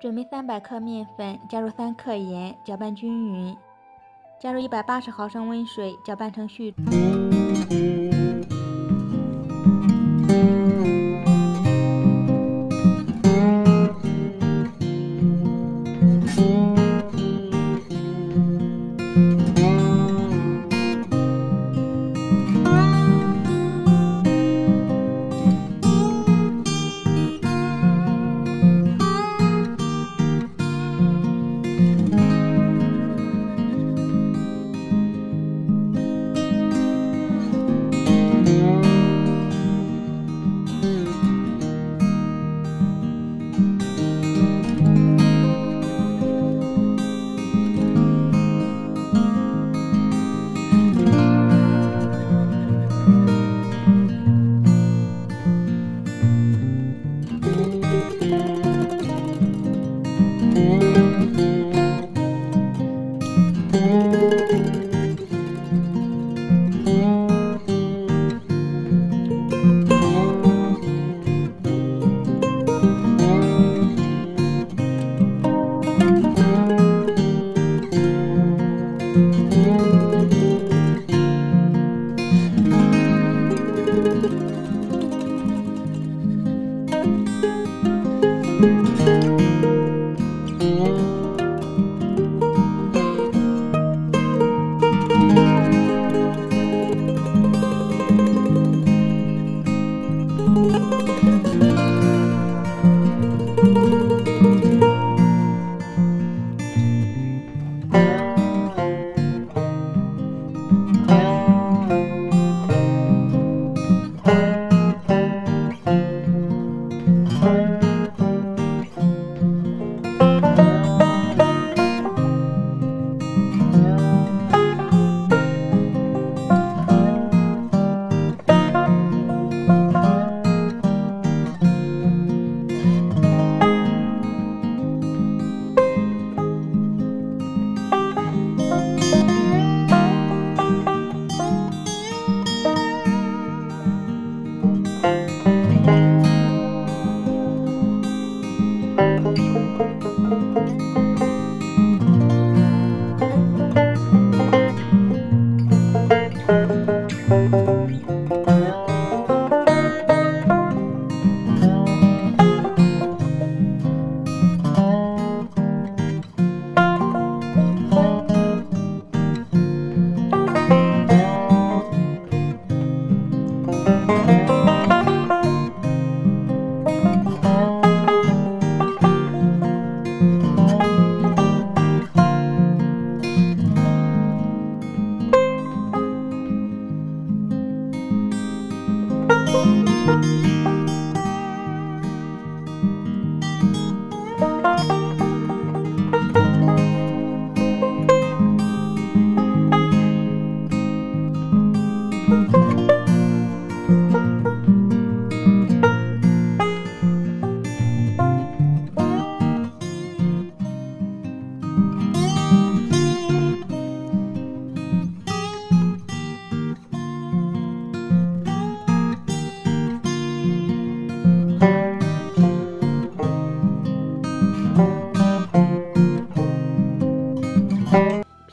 准备三百克面粉，加入三克盐，搅拌均匀。加入一百八十毫升温水，搅拌成絮。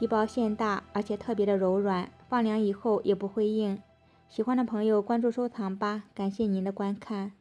皮薄馅大，而且特别的柔软，放凉以后也不会硬。喜欢的朋友关注收藏吧，感谢您的观看。